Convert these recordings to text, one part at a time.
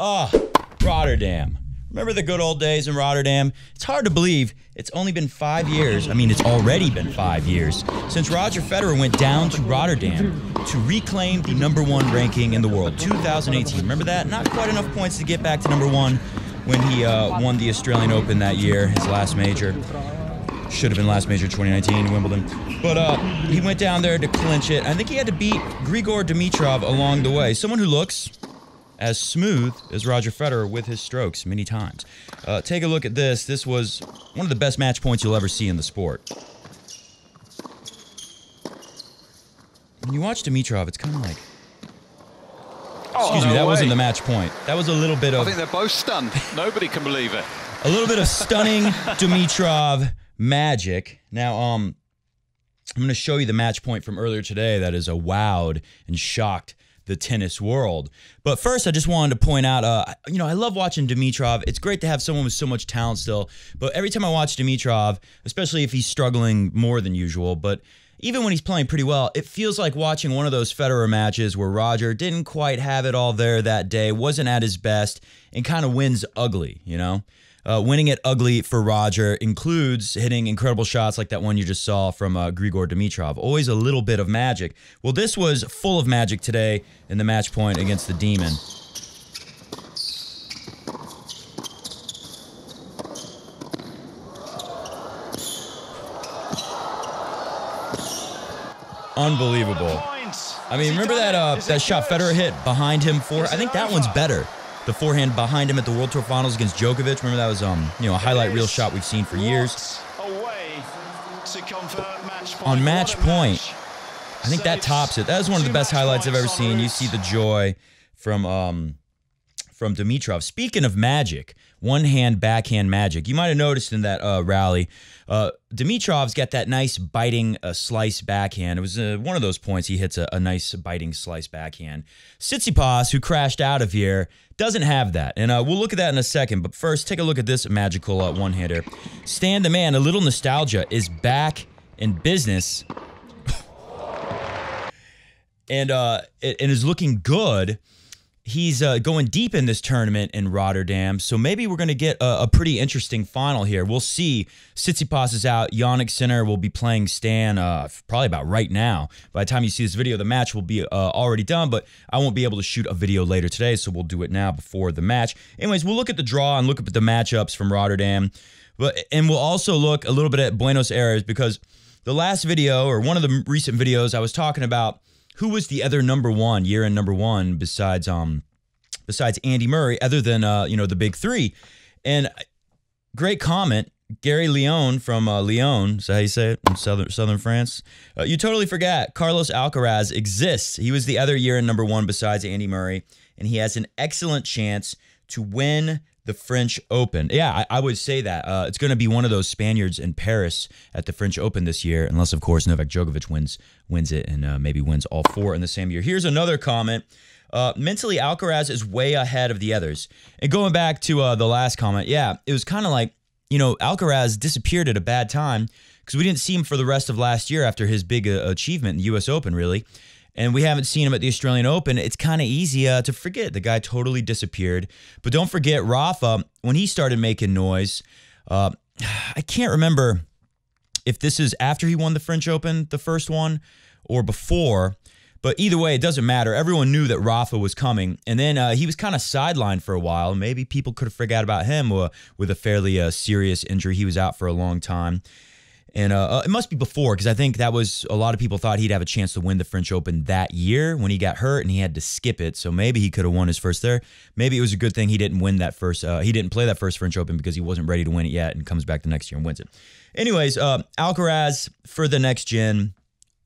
Ah, Rotterdam. Remember the good old days in Rotterdam? It's hard to believe it's only been five years. I mean, it's already been five years since Roger Federer went down to Rotterdam to reclaim the number one ranking in the world, 2018. Remember that? Not quite enough points to get back to number one when he uh, won the Australian Open that year, his last major. Should have been last major 2019 Wimbledon. But uh, he went down there to clinch it. I think he had to beat Grigor Dimitrov along the way. Someone who looks as smooth as Roger Federer with his strokes many times. Uh, take a look at this. This was one of the best match points you'll ever see in the sport. When you watch Dimitrov, it's kind of like. Excuse no me, that wasn't the match point. That was a little bit of. I think they're both stunned. Nobody can believe it. a little bit of stunning Dimitrov magic. Now, um, I'm going to show you the match point from earlier today that is a wowed and shocked the tennis world. But first, I just wanted to point out, uh, you know, I love watching Dimitrov. It's great to have someone with so much talent still. But every time I watch Dimitrov, especially if he's struggling more than usual, but even when he's playing pretty well, it feels like watching one of those Federer matches where Roger didn't quite have it all there that day, wasn't at his best, and kind of wins ugly, you know? Uh, winning it ugly for Roger includes hitting incredible shots like that one you just saw from uh, Grigor Dimitrov. Always a little bit of magic. Well, this was full of magic today in the match point against the Demon. Unbelievable. I mean, remember that uh, that shot Federer hit behind him for? I think that one's better. The forehand behind him at the World Tour Finals against Djokovic. Remember that was um you know a highlight reel shot we've seen for years. On match point, I think that tops it. That is one of the best highlights I've ever seen. You see the joy from um from Dimitrov. Speaking of magic, one hand backhand magic. You might have noticed in that uh, rally, uh, Dimitrov's got that nice biting uh, slice backhand. It was uh, one of those points he hits a, a nice biting slice backhand. Tsitsipas, who crashed out of here, doesn't have that, and uh, we'll look at that in a second. But first, take a look at this magical uh, one-hander. Stan the man, a little nostalgia, is back in business and uh and is looking good. He's uh, going deep in this tournament in Rotterdam, so maybe we're going to get a, a pretty interesting final here. We'll see. Tsitsipas is out. Jannik Sinner will be playing Stan uh, probably about right now. By the time you see this video, the match will be uh, already done, but I won't be able to shoot a video later today, so we'll do it now before the match. Anyways, we'll look at the draw and look at the matchups from Rotterdam, but and we'll also look a little bit at Buenos Aires because the last video or one of the recent videos I was talking about who was the other number one year in number one besides um besides Andy Murray other than uh you know the big three and great comment Gary Leon from uh, Lyon, is how you say it? From southern southern France. Uh, you totally forgot Carlos Alcaraz exists. He was the other year in number one besides Andy Murray, and he has an excellent chance to win the French Open. Yeah, I, I would say that. Uh, it's going to be one of those Spaniards in Paris at the French Open this year, unless, of course, Novak Djokovic wins wins it and uh, maybe wins all four in the same year. Here's another comment. Uh, mentally, Alcaraz is way ahead of the others. And going back to uh, the last comment, yeah, it was kind of like, you know, Alcaraz disappeared at a bad time because we didn't see him for the rest of last year after his big uh, achievement in the U.S. Open, really and we haven't seen him at the Australian Open, it's kind of easy uh, to forget. The guy totally disappeared. But don't forget, Rafa, when he started making noise, uh, I can't remember if this is after he won the French Open, the first one, or before. But either way, it doesn't matter. Everyone knew that Rafa was coming. And then uh, he was kind of sidelined for a while. Maybe people could have forgot about him uh, with a fairly uh, serious injury. He was out for a long time. And uh, uh, it must be before because I think that was a lot of people thought he'd have a chance to win the French Open that year when he got hurt and he had to skip it. So maybe he could have won his first there. Maybe it was a good thing he didn't win that first. Uh, he didn't play that first French Open because he wasn't ready to win it yet and comes back the next year and wins it. Anyways, uh, Alcaraz for the next gen.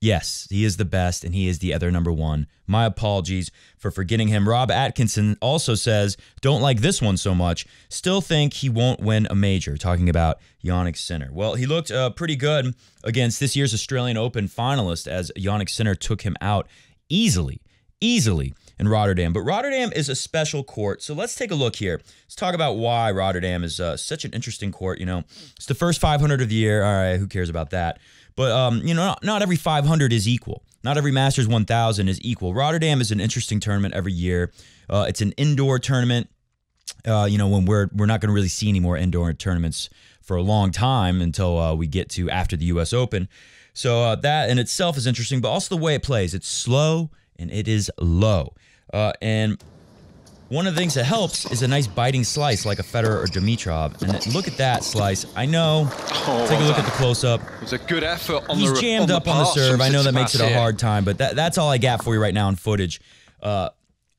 Yes, he is the best and he is the other number one. My apologies for forgetting him. Rob Atkinson also says, don't like this one so much. Still think he won't win a major, talking about Jannik Sinner. Well, he looked uh, pretty good against this year's Australian Open finalist as Jannik Sinner took him out easily, easily in Rotterdam. But Rotterdam is a special court. So let's take a look here. Let's talk about why Rotterdam is uh, such an interesting court. You know, it's the first 500 of the year. All right, who cares about that? But um, you know, not, not every 500 is equal. Not every Masters 1000 is equal. Rotterdam is an interesting tournament every year. Uh, it's an indoor tournament. Uh, you know, when we're we're not going to really see any more indoor tournaments for a long time until uh, we get to after the U.S. Open. So uh, that in itself is interesting, but also the way it plays. It's slow and it is low. Uh, and one of the things that helps is a nice biting slice like a Federer or Dimitrov. And look at that slice. I know. Oh, Take a well look at the close up. It was a good effort on He's the jammed on up the on the serve. I know that makes it a hard time, but that, that's all I got for you right now in footage. Uh,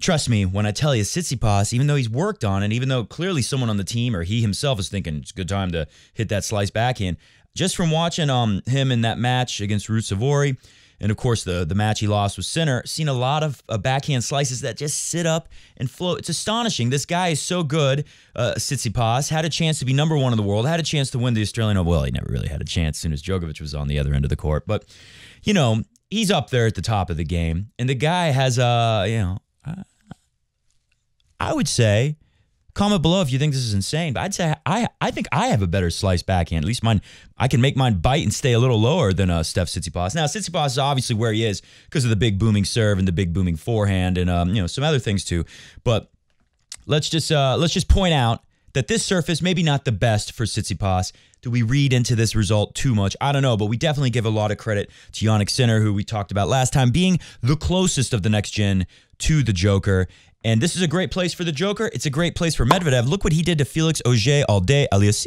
trust me when I tell you, Tsitsipas, even though he's worked on it, even though clearly someone on the team or he himself is thinking it's a good time to hit that slice backhand, just from watching um him in that match against Ruusuvuori, and of course the the match he lost with Sinner, seen a lot of uh, backhand slices that just sit up and float. It's astonishing. This guy is so good. Uh, Tsitsipas had a chance to be number one in the world, had a chance to win the Australian Open. Well, he never really had a chance as soon as Djokovic was on the other end of the court, but you know he's up there at the top of the game, and the guy has a you know. I would say, comment below if you think this is insane. But I'd say I I think I have a better slice backhand. At least mine, I can make mine bite and stay a little lower than uh, Stef Tsitsipas. Now Tsitsipas is obviously where he is because of the big booming serve and the big booming forehand and um, you know some other things too. But let's just uh, let's just point out that this surface maybe not the best for Tsitsipas. Do we read into this result too much? I don't know, but we definitely give a lot of credit to Jannik Sinner, who we talked about last time, being the closest of the next gen to the Joker. And this is a great place for the Joker. It's a great place for Medvedev. Look what he did to Felix Auger Alday Aliassime,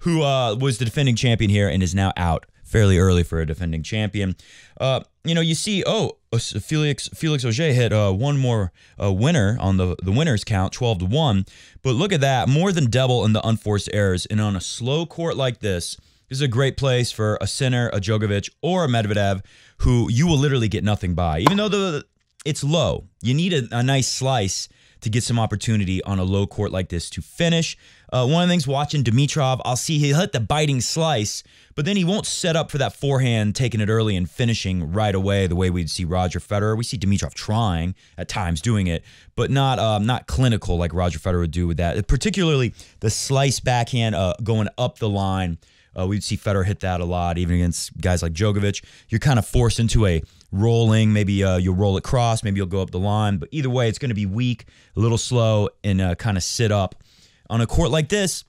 who uh, was the defending champion here and is now out fairly early for a defending champion. Uh, you know, you see, oh, uh, Felix Felix Auger hit uh, one more uh, winner on the the winners count, twelve to one. But look at that, more than double in the unforced errors. And on a slow court like this, this is a great place for a Sinner, a Djokovic, or a Medvedev, who you will literally get nothing by. Even though the it's low, you need a, a nice slice to get some opportunity on a low court like this to finish. Uh, one of the things watching Dimitrov, I'll see he'll hit the biting slice, but then he won't set up for that forehand, taking it early and finishing right away the way we'd see Roger Federer. We see Dimitrov trying at times doing it, but not um, not clinical like Roger Federer would do with that. Particularly the slice backhand uh, going up the line. Uh, we'd see Federer hit that a lot, even against guys like Djokovic. You're kind of forced into a rolling. Maybe uh, you'll roll it cross, maybe you'll go up the line. But either way, it's going to be weak, a little slow, and uh, kind of sit up. On a court like this,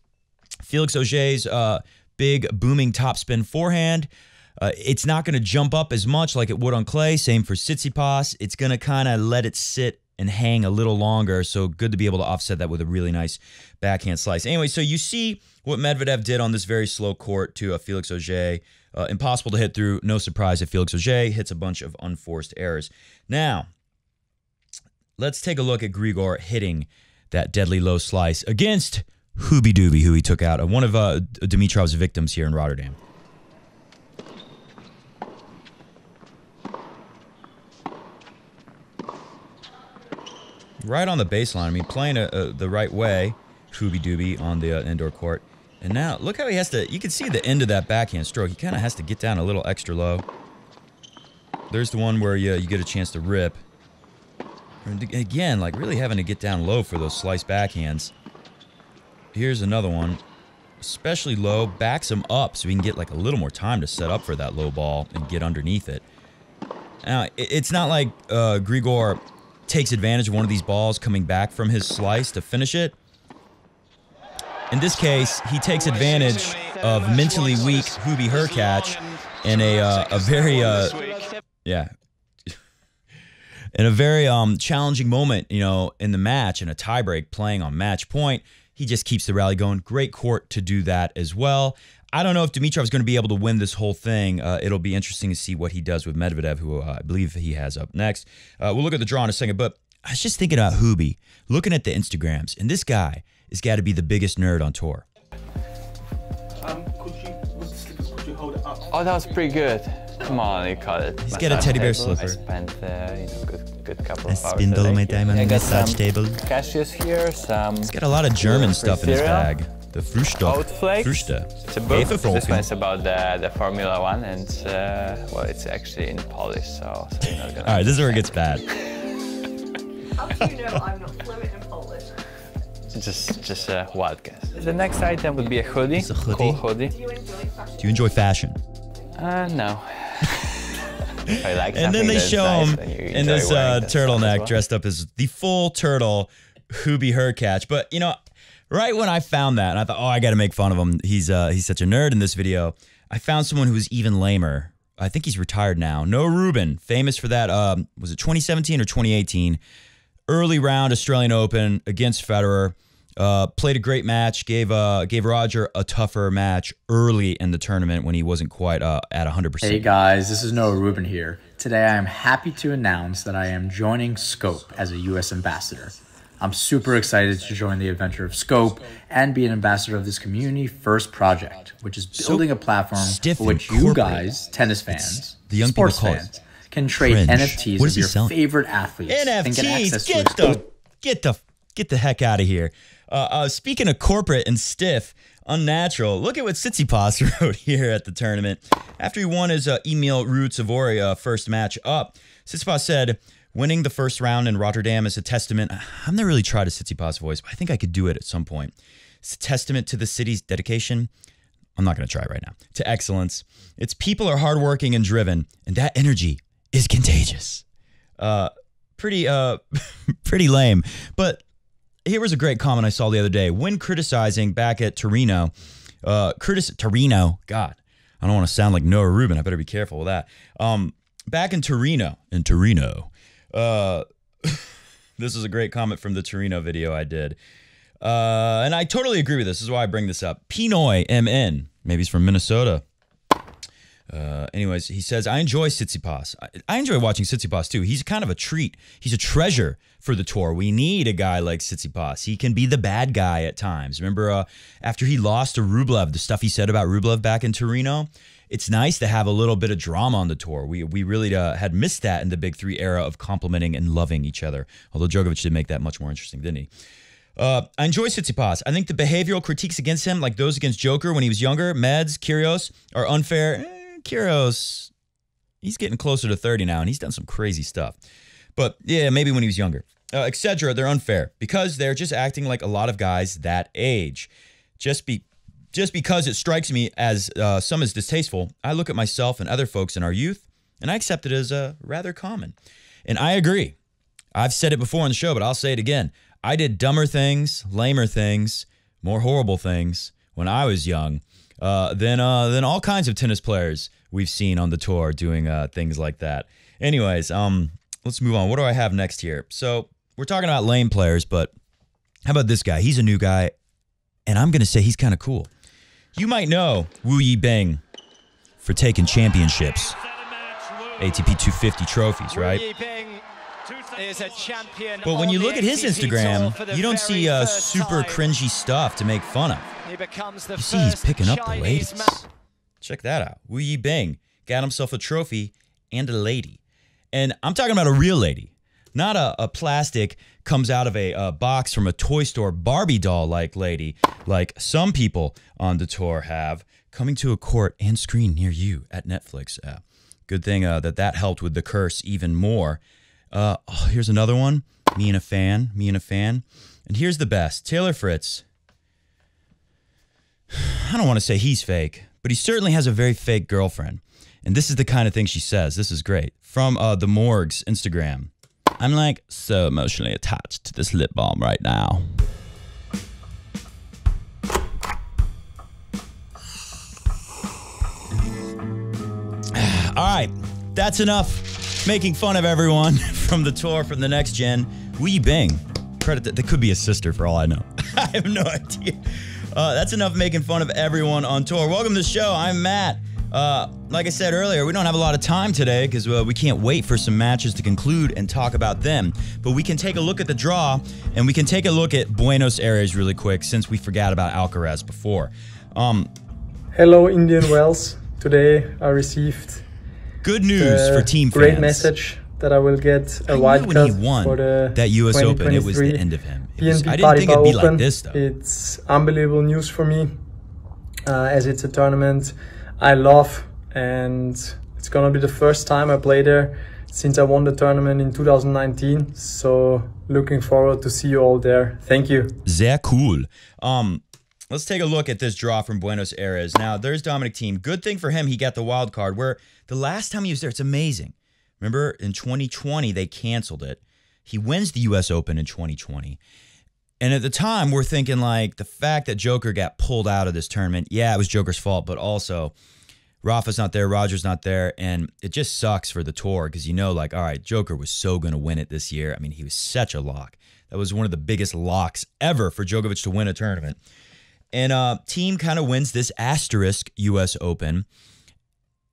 Felix Auger's uh, big booming topspin forehand. Uh, it's not going to jump up as much like it would on clay. Same for Tsitsipas. It's going to kind of let it sit and hang a little longer. So good to be able to offset that with a really nice backhand slice. Anyway, so you see what Medvedev did on this very slow court to uh, Felix Auger. Uh, impossible to hit through. No surprise that Felix Auger hits a bunch of unforced errors. Now, let's take a look at Grigor hitting that deadly low slice against Hooby Dooby, who he took out, uh, one of uh, Dimitrov's victims here in Rotterdam. Right on the baseline. I mean, playing uh uh the right way, Hooby Dooby on the uh, indoor court. And now, look how he has to, you can see the end of that backhand stroke. He kind of has to get down a little extra low. There's the one where you, you get a chance to rip. And again, like really having to get down low for those slice backhands. Here's another one. Especially low, backs him up so he can get like a little more time to set up for that low ball and get underneath it. Now, it's not like uh, Grigor takes advantage of one of these balls coming back from his slice to finish it. In this case, he takes advantage of mentally weak Hubie Hurkacz in a uh, a very uh, yeah in a very um challenging moment, you know, in the match in a tiebreak playing on match point. He just keeps the rally going. Great court to do that as well. I don't know if Dimitrov's going to be able to win this whole thing. Uh, it'll be interesting to see what he does with Medvedev, who uh, I believe he has up next. Uh, we'll look at the draw in a second, but I was just thinking about Hubie, looking at the Instagrams, and this guy has got to be the biggest nerd on tour. Um, could you, with the slippers, could you hold it up? Oh, that was pretty good. Come on, you caught it. He's got a teddy bear Table. I slipper. spent uh, you know, good, good couple I of hours. spindle today. my time on I the massage table. Cashews here, some He's got a lot of German Free stuff in his cereal. bag. The Frühstück. oat flakes. Früchte. It's a book. This Hefeflocken. one is about the, the Formula One, and uh, well, it's actually in Polish, so, so not. All right, this is where it gets bad. How do you know I'm not fluent in Polish? Just, just a wild guess. The next item would be a hoodie. It's a hoodie? Cool hoodie. Do you enjoy fashion? Do you enjoy fashion? Uh, no. I like And then they show nice, him in this uh, that stuff as turtleneck well. dressed up as the full turtle. Hubie Hurkacz. But you know, right when I found that, and I thought, oh, I got to make fun of him. He's uh, he's such a nerd in this video. I found someone who was even lamer. I think he's retired now. Noah Rubin, famous for that. Um, was it 2017 or 2018? Early round Australian Open against Federer. Uh, played a great match. Gave uh, gave Roger a tougher match early in the tournament when he wasn't quite uh, at 100. percent Hey guys, this is Noah Rubin here. Today I am happy to announce that I am joining Scope as a US ambassador. I'm super excited to join the adventure of Scope and be an ambassador of this community first project, which is building a platform for which you guys, tennis fans, the young people sports fans, can trade cringe. NFTs of your favorite athletes and get access NFTs. to Get exclusive the get the get the heck out of here. Uh, uh, speaking of corporate and stiff, unnatural. Look at what Tsitsipas wrote here at the tournament after he won his uh, Emil Ruusuvuori uh, first match up. Tsitsipas said, "Winning the first round in Rotterdam is a testament. I've never really tried a Tsitsipas voice, but I think I could do it at some point. It's a testament to the city's dedication." I'm not going to try right now. To excellence. Its people are hardworking and driven, and that energy is contagious. Uh, pretty, uh, pretty lame. But here was a great comment I saw the other day. When criticizing back at Torino, uh, Torino, God, I don't want to sound like Noah Rubin. I better be careful with that. Um, back in Torino, in Torino, uh, this is a great comment from the Torino video I did. Uh, and I totally agree with this. This is why I bring this up. Pinoy MN, maybe he's from Minnesota. Uh, anyways, he says, I enjoy Tsitsipas. I, I enjoy watching Tsitsipas too. He's kind of a treat. He's a treasure for the tour. We need a guy like Tsitsipas. He can be the bad guy at times. Remember uh, after he lost to Rublev, the stuff he said about Rublev back in Torino? It's nice to have a little bit of drama on the tour. We, we really uh, had missed that in the Big Three era of complimenting and loving each other. Although Djokovic did make that much more interesting, didn't he? Uh, I enjoy Tsitsipas. I think the behavioral critiques against him, like those against Joker when he was younger, Meds, Kyrgios, are unfair. Eh, Kyrgios, he's getting closer to 30 now, and he's done some crazy stuff. But yeah, maybe when he was younger, uh, etc. They're unfair because they're just acting like a lot of guys that age. Just be, just because it strikes me as uh, some as distasteful, I look at myself and other folks in our youth, and I accept it as uh, rather common. And I agree. I've said it before on the show, but I'll say it again. I did dumber things, lamer things, more horrible things when I was young uh, than uh, than all kinds of tennis players we've seen on the tour doing uh, things like that. Anyways, um, let's move on. What do I have next here? So we're talking about lame players, but how about this guy? He's a new guy, and I'm gonna say he's kind of cool. You might know Wu Yi Bing for taking championships, ATP 250 trophies, right? But when you look at his Instagram, you don't see uh, super cringy stuff to make fun of. You see, he's picking up the ladies. Check that out. Wu Yi Bing got himself a trophy and a lady. And I'm talking about a real lady, not a, a plastic comes out of a, uh box from a toy store Barbie doll like lady, like some people on the tour have, coming to a court and screen near you at Netflix. Uh, good thing uh, that that helped with the curse even more. Uh, oh, here's another one. Me and a fan. Me and a fan. And here's the best. Taylor Fritz. I don't want to say he's fake, but he certainly has a very fake girlfriend. And this is the kind of thing she says. This is great. From uh, the Morgue's Instagram. I'm like so emotionally attached to this lip balm right now. All right, that's enough making fun of everyone from the tour from the next gen. Wee Bing. Credit that, that could be a sister for all I know. I have no idea. Uh, that's enough making fun of everyone on tour. Welcome to the show. I'm Matt. Uh, like I said earlier, we don't have a lot of time today because uh, we can't wait for some matches to conclude and talk about them. But we can take a look at the draw and we can take a look at Buenos Aires really quick since we forgot about Alcaraz before. Um, Hello, Indian Wells. Today I received good news for team great fans. message that I will get a I wild when card he won for the that US Open, it was the end of him. It was- I didn't think it'd be Paribas like Open. this, though. It's unbelievable news for me uh, as it's a tournament I love and it's gonna be the first time I play there since I won the tournament in 2019. So looking forward to see you all there. Thank you. Sehr cool. Um, let's take a look at this draw from Buenos Aires. Now, there's Dominic Thiem. Good thing for him, he got the wild card. Where the last time he was there, it's amazing. Remember, in 2020 they canceled it. He wins the U.S. Open in 2020. And at the time, we're thinking like the fact that Joker got pulled out of this tournament, yeah, it was Joker's fault, but also Rafa's not there, Roger's not there, and it just sucks for the tour because you know, like, all right, Joker was so going to win it this year. I mean, he was such a lock. That was one of the biggest locks ever for Djokovic to win a tournament. And uh, Thiem kind of wins this asterisk U.S. Open.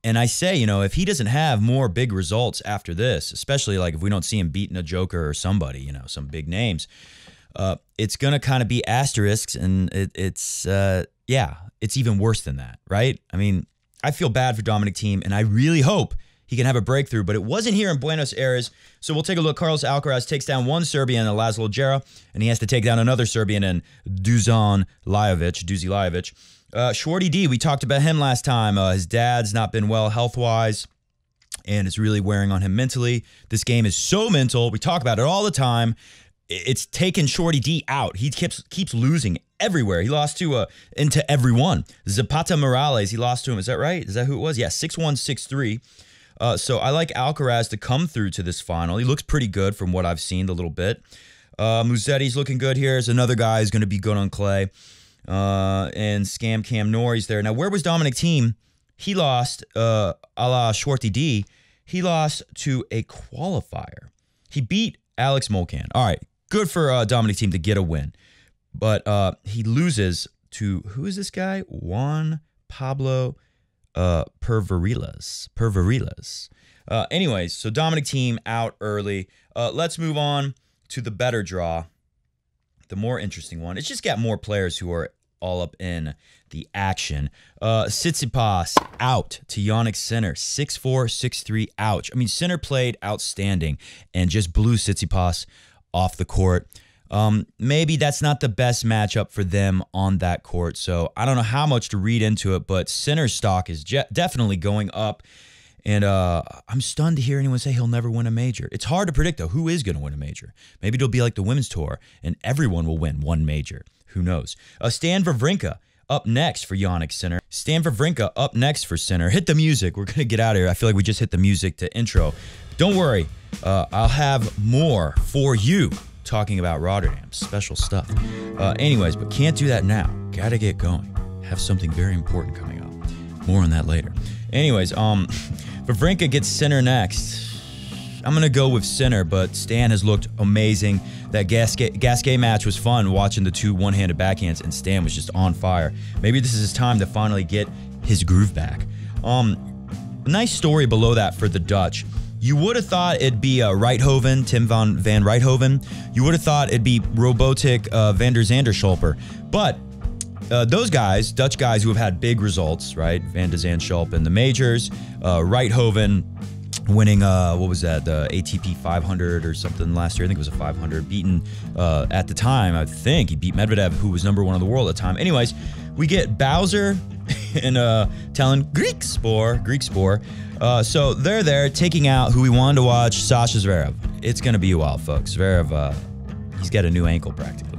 And I say, you know, if he doesn't have more big results after this, especially like if we don't see him beating a Joker or somebody, you know, some big names, uh, it's going to kind of be asterisks. And it, it's, uh, yeah, it's even worse than that, right? I mean, I feel bad for Dominic Thiem, and I really hope he can have a breakthrough, but it wasn't here in Buenos Aires. So we'll take a look. Carlos Alcaraz takes down one Serbian Laszlo Djere, and he has to take down another Serbian and Dusan Lajovic, Duzi Lajovic. Uh, Shorty D, we talked about him last time. Uh, his dad's not been well health wise, and it's really wearing on him mentally. This game is so mental. We talk about it all the time. It's taken Shorty D out. He keeps keeps losing everywhere. He lost to uh into everyone. Zapata Miralles, he lost to him. Is that right? Is that who it was? Yeah, six one six three. Uh, so I like Alcaraz to come through to this final. He looks pretty good from what I've seen a little bit. Uh, Musetti's looking good here. Is another guy who's going to be good on clay. Uh, and Scam Cam Norrie's there. Now, where was Dominic Thiem? He lost uh, a la Shorty D. He lost to a qualifier. He beat Alex Molcan. All right, good for uh, Dominic Thiem to get a win. But uh, he loses to, who is this guy? Juan Pablo uh, Perverilas. Perverilas. Uh, anyways, so Dominic Thiem out early. Uh, let's move on to the better draw, the more interesting one. It's just got more players who are all up in the action. Uh, Tsitsipas out to Jannik Sinner, 6'4", 6'3", ouch. I mean, Sinner played outstanding and just blew Tsitsipas off the court. Um, maybe that's not the best matchup for them on that court. So I don't know how much to read into it, but Sinner's stock is definitely going up. And uh, I'm stunned to hear anyone say he'll never win a major. It's hard to predict, though, who is going to win a major. Maybe it'll be like the women's tour, and everyone will win one major. Who knows? Uh, Stan Wawrinka up next for Jannik Center. Stan Wawrinka up next for Center. Hit the music. We're going to get out of here. I feel like we just hit the music to intro. Don't worry. Uh, I'll have more for you talking about Rotterdam. Special stuff. Uh, anyways, but can't do that now. Gotta get going. Have something very important coming up. More on that later. Anyways, um, Wawrinka gets Sinner next. I'm gonna go with Sinner, but Stan has looked amazing. That Gasquet, Gasquet match was fun watching the two one-handed backhands, and Stan was just on fire. Maybe this is his time to finally get his groove back. Um, nice story below that for the Dutch. You would have thought it'd be uh, Rijthoven, Tim van, van Rijthoven. You would have thought it'd be Robotic uh, van der Zanderschulper. But uh, those guys, Dutch guys who have had big results, right? Van de Zandschulp in the majors, uh, Reithoven winning, uh, what was that, the ATP 500 or something last year. I think it was a 500. Beaten uh, at the time, I think he beat Medvedev, who was number one in the world at the time. Anyways, we get Bowser and uh, telling spore, Griekspoor. Uh, so they're there taking out who we wanted to watch, Sasha Zverev. It's to be a while, folks. Zverev, uh, he's got a new ankle practically.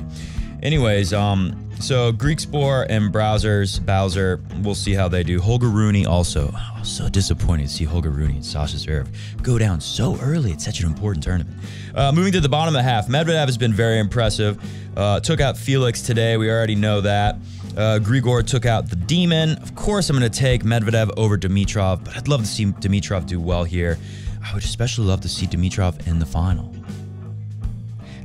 Anyways, um, so Griekspoor and Browsers, Bowser, we'll see how they do. Holger Rune also. Oh, so disappointed to see Holger Rune and Sasha Zverev go down so early. It's such an important tournament. Uh, moving to the bottom of the half, Medvedev has been very impressive. Uh, took out Felix today. We already know that. Uh, Grigor took out the Demon. Of course, I'm going to take Medvedev over Dimitrov, but I'd love to see Dimitrov do well here. I would especially love to see Dimitrov in the final.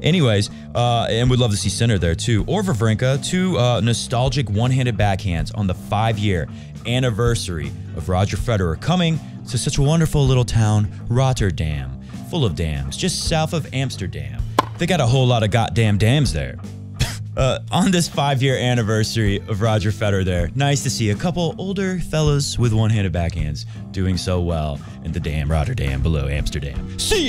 Anyways, uh, and we'd love to see Sinner there too. Or Wawrinka, two uh, nostalgic one-handed backhands on the five-year anniversary of Roger Federer coming to such a wonderful little town, Rotterdam, full of dams, just south of Amsterdam. They got a whole lot of goddamn dams there. Uh, on this five year anniversary of Roger Federer, there, nice to see a couple older fellas with one handed backhands doing so well in the damn Rotterdam below Amsterdam. See ya!